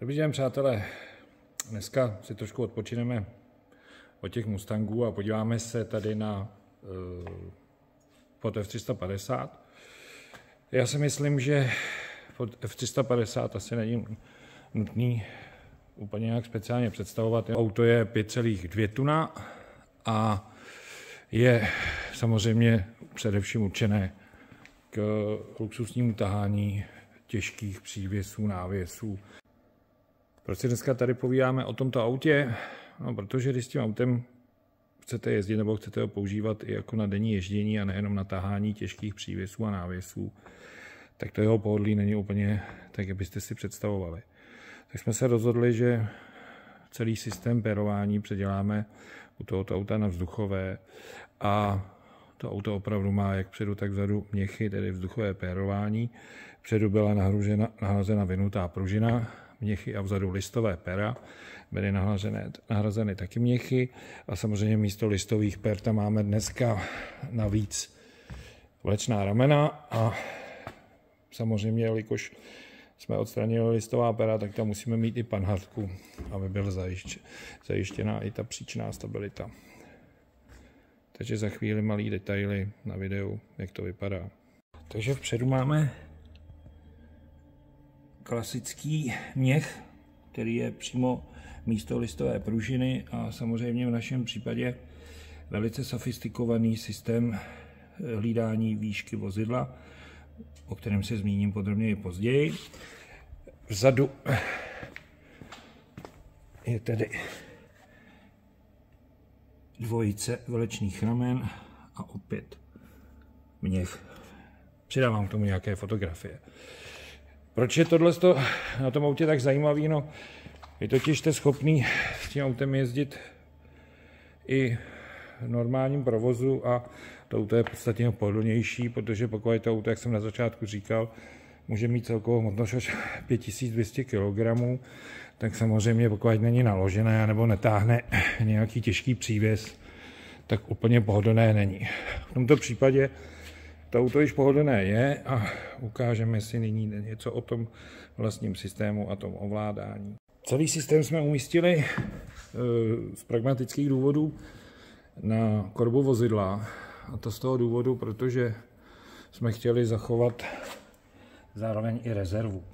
Dobrý den, přátelé. Dneska si trošku odpočineme od těch Mustangů a podíváme se tady na uh, pod F350. Já si myslím, že pod F350 asi není nutný úplně nějak speciálně představovat. Auto je 5,2 tuna a je samozřejmě především určené k luxusnímu tahání těžkých přívěsů, návěsů. Proč si dneska tady povídáme o tomto autě? No, protože když s tím autem chcete jezdit nebo chcete ho používat i jako na denní ježdění a nejenom na tahání těžkých přívěsů a návěsů, tak to jeho pohodlí není úplně tak, jak byste si představovali. Tak jsme se rozhodli, že celý systém perování předěláme u tohoto auta na vzduchové a to auto opravdu má jak předu, tak vzadu měchy, tedy vzduchové pérování. Předu byla nahrazena, vynutá pružina, měchy a vzadu listové pera. Byly nahrazené, nahrazeny taky měchy a samozřejmě místo listových per tam máme dneska navíc vlečná ramena a samozřejmě, jelikož jsme odstranili listová pera, tak tam musíme mít i panhardku, aby byl zajištěná i ta příčná stabilita. Takže za chvíli malý detaily na videu, jak to vypadá. Takže vpředu máme klasický měch, který je přímo místo listové pružiny a samozřejmě v našem případě velice sofistikovaný systém hlídání výšky vozidla, o kterém se zmíním podrobněji později. Vzadu je tedy dvojice vlečných ramen a opět měch. Přidávám k tomu nějaké fotografie. Proč je tohle na tom autě tak zajímavý? No, je totiž jste schopný s tím autem jezdit i v normálním provozu a to auto je podstatně pohodlnější, protože pokud je to auto, jak jsem na začátku říkal, může mít celkovou hmotnost až 5200 kg, tak samozřejmě pokud není naložené nebo netáhne nějaký těžký přívěs, tak úplně pohodlné není. V tomto případě to auto již pohodlné je a ukážeme si nyní něco o tom vlastním systému a tom ovládání. Celý systém jsme umístili eh, z pragmatických důvodů na korbu vozidla a to z toho důvodu, protože jsme chtěli zachovat zároveň i rezervu.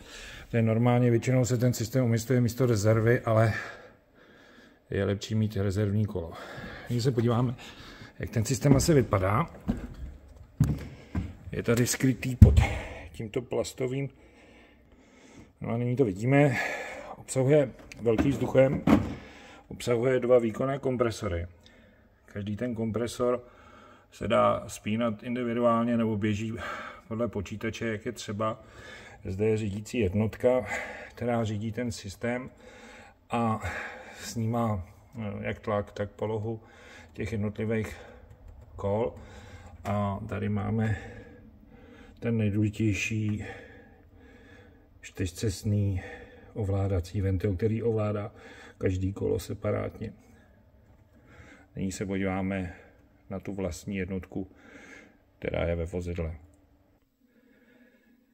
To je normálně většinou se ten systém umístuje místo rezervy, ale je lepší mít rezervní kolo. Když se podíváme, jak ten systém asi vypadá, je tady skrytý pod tímto plastovým, no a nyní to vidíme, obsahuje velký vzduchem, obsahuje dva výkonné kompresory. Každý ten kompresor se dá spínat individuálně nebo běží podle počítače, jak je třeba. Zde je řídící jednotka, která řídí ten systém a snímá jak tlak, tak polohu těch jednotlivých kol. A tady máme ten nejdůležitější čtyřcestný ovládací ventil, který ovládá každý kolo separátně. Nyní se podíváme na tu vlastní jednotku, která je ve vozidle.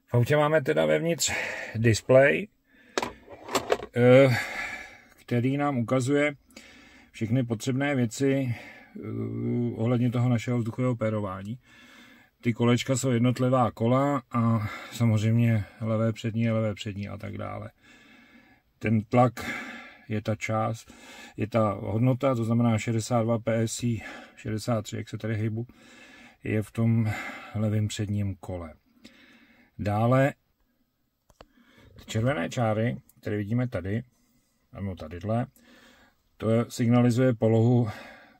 V autě máme teda vevnitř display, eh, který nám ukazuje všechny potřebné věci eh, ohledně toho našeho vzduchového pérování. Ty kolečka jsou jednotlivá kola a samozřejmě levé přední, levé přední a tak dále. Ten tlak je ta část, je ta hodnota, to znamená 62 PSI, 63, jak se tady hybu, je v tom levém předním kole. Dále ty červené čáry, které vidíme tady, nebo tadyhle, to signalizuje polohu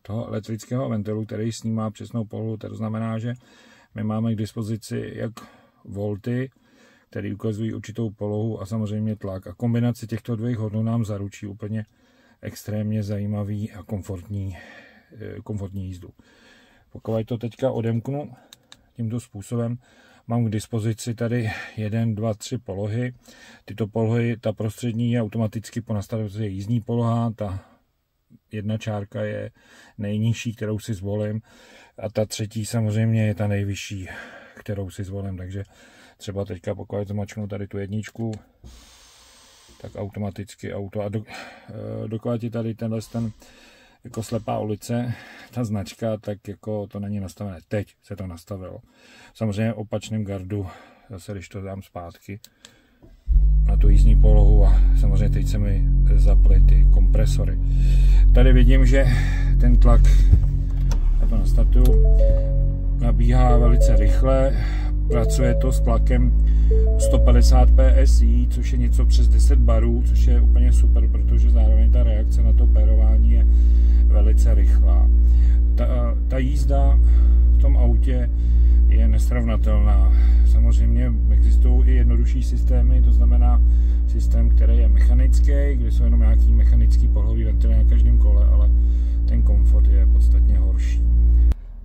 toho elektrického ventilu, který snímá přesnou polohu. To znamená, že my máme k dispozici jak volty, které ukazují určitou polohu a samozřejmě tlak. A kombinace těchto dvou hodnot nám zaručí úplně extrémně zajímavý a komfortní, eh, komfortní jízdu. Pokud to teďka odemknu tímto způsobem, mám k dispozici tady 1, 2, 3 polohy. Tyto polohy, ta prostřední je automaticky po nastavení jízdní poloha, ta jedna čárka je nejnižší, kterou si zvolím a ta třetí samozřejmě je ta nejvyšší, kterou si zvolím, takže třeba teďka pokud zmačknu tady tu jedničku, tak automaticky auto. A do, eh, dokud je tady tenhle ten jako slepá ulice, ta značka, tak jako to není nastavené. Teď se to nastavilo. Samozřejmě opačným gardu, zase když to dám zpátky, na tu jízdní polohu a samozřejmě teď se mi zaply ty kompresory. Tady vidím, že ten tlak, já to nastartuju, nabíhá velice rychle, pracuje to s tlakem 150 PSI, což je něco přes 10 barů, což je úplně super, protože zároveň ta reakce na to pérování je velice rychlá. Ta, ta jízda v tom autě je nesrovnatelná. Samozřejmě existují i jednodušší systémy, to znamená systém, který je mechanický, kde jsou jenom nějaký mechanický polový ventily na každém kole, ale ten komfort je podstatně horší.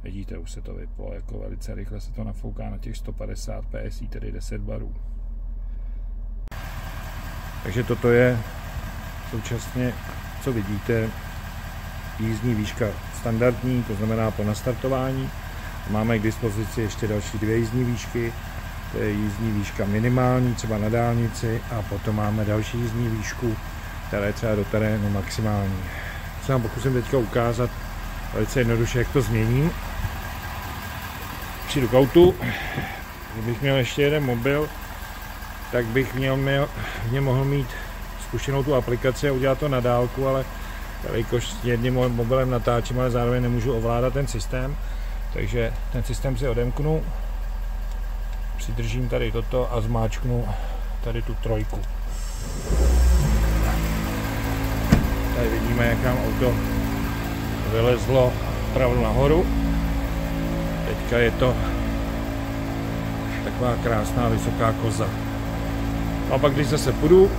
Vidíte, už se to vyplo, jako velice rychle se to nafouká na těch 150 PSI, tedy 10 barů. Takže toto je současně, co vidíte, jízdní výška standardní, to znamená po nastartování. Máme k dispozici ještě další dvě jízdní výšky, to je jízdní výška minimální, třeba na dálnici, a potom máme další jízdní výšku, která je třeba do terénu maximální. Co vám pokusím teďka ukázat velice jednoduše, jak to změním. Přijdu k autu, kdybych měl ještě jeden mobil, tak bych měl, měl, mě mohl mít spuštěnou tu aplikaci a udělat to na dálku, ale jelikož jedním mobilem natáčím, ale zároveň nemůžu ovládat ten systém, takže ten systém si odemknu, přidržím tady toto a zmáčknu tady tu trojku. Tady vidíme, jak nám auto vylezlo pravdu nahoru. Teďka je to taková krásná vysoká koza. A pak když zase půjdu,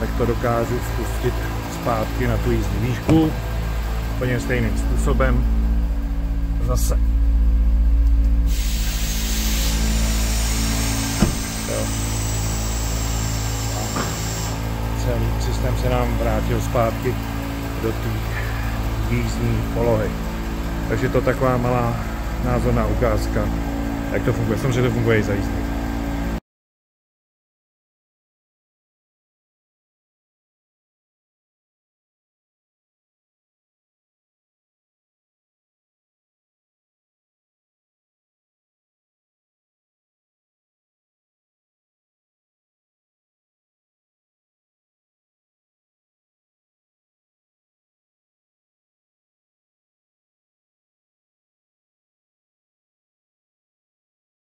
tak to dokážu spustit zpátky na tu jízdní výšku úplně stejným způsobem zase systém se nám vrátil zpátky do té jízdní polohy. Takže to taková malá názorná ukázka jak to funguje, samozřejmě to funguje i za jízdní